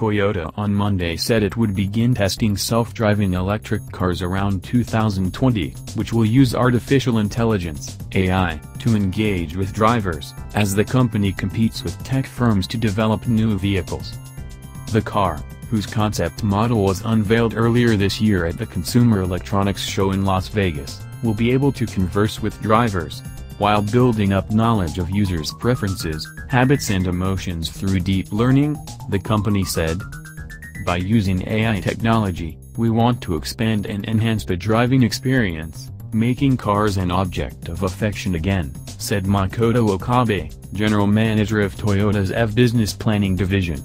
Toyota on Monday said it would begin testing self-driving electric cars around 2020, which will use artificial intelligence AI, to engage with drivers, as the company competes with tech firms to develop new vehicles. The car, whose concept model was unveiled earlier this year at the Consumer Electronics Show in Las Vegas, will be able to converse with drivers, while building up knowledge of users' preferences, habits and emotions through deep learning, the company said. By using AI technology, we want to expand and enhance the driving experience, making cars an object of affection again, said Makoto Okabe, general manager of Toyota's EV business planning division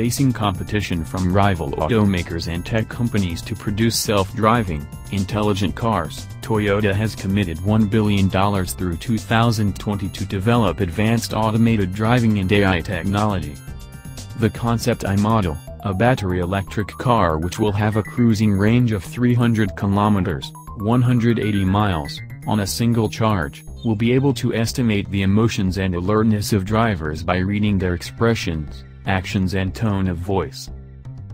facing competition from rival automakers and tech companies to produce self-driving, intelligent cars, Toyota has committed $1 billion through 2020 to develop advanced automated driving and AI technology. The Concept-i model, a battery electric car which will have a cruising range of 300 kilometers, 180 miles, on a single charge, will be able to estimate the emotions and alertness of drivers by reading their expressions actions and tone of voice.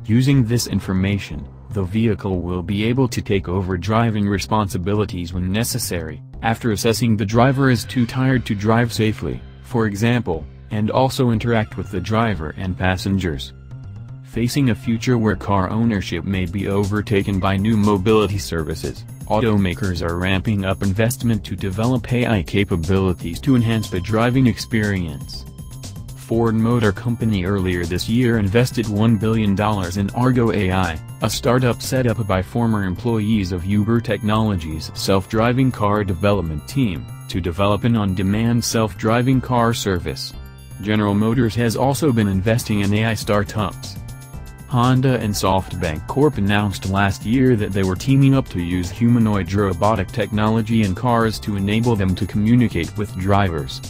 Using this information, the vehicle will be able to take over driving responsibilities when necessary, after assessing the driver is too tired to drive safely, for example, and also interact with the driver and passengers. Facing a future where car ownership may be overtaken by new mobility services, automakers are ramping up investment to develop AI capabilities to enhance the driving experience. Ford Motor Company earlier this year invested $1 billion in Argo AI, a startup set up by former employees of Uber Technologies' self-driving car development team, to develop an on-demand self-driving car service. General Motors has also been investing in AI startups. Honda and SoftBank Corp announced last year that they were teaming up to use humanoid robotic technology in cars to enable them to communicate with drivers.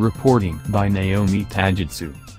Reporting by Naomi Tajitsu.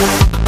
Thank